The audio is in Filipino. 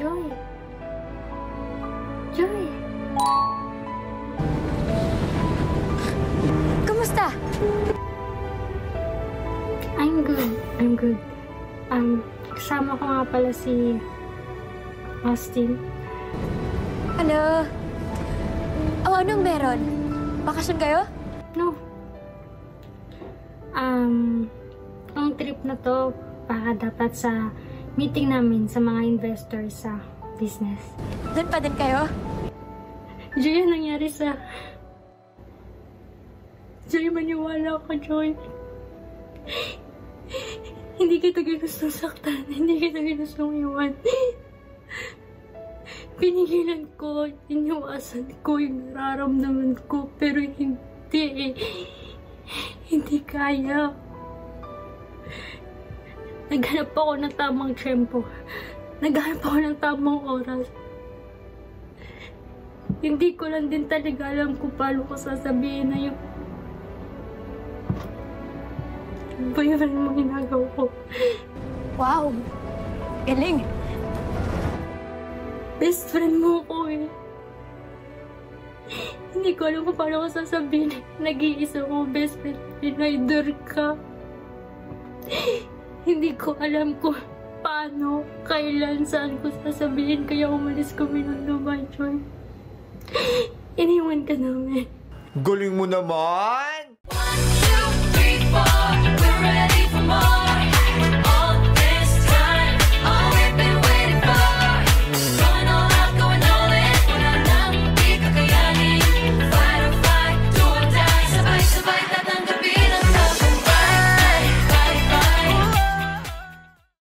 Joy. Joy. Kumusta? I'm good. I'm good. Um, kasama ko nga pala si Austin. Ano? Oh, anong meron? Bakasyon kayo? No. Um, ang trip na to, para dapat sa meeting namin sa mga investors sa business. Doon pa din kayo? Joy, ang nangyari sa... Joy, maniwala ka, Joy. Hindi kita ginustong saktan. Hindi kita ginustong iwan. Pinigilan ko, iniwasan ko yung nararamdaman ko, pero hindi eh. Hindi kaya. Naghanap ako ng tamang tempo. Naghanap ako ng tamang oras. Hindi ko lang din talaga alam kung paano ko sasabihin na yung boyfriend mo ginagawa ko. Wow! Galing! Best friend mo ko eh. Hindi ko alam kung paano ko sasabihin. Nag-iisa ko best friend. Pinayder ka. Hindi ko alam kung paano, kailan, saan ko sasabihin. Kaya umalis kami ng Dubai, Joy. Iniwan ka namin. Galing mo naman!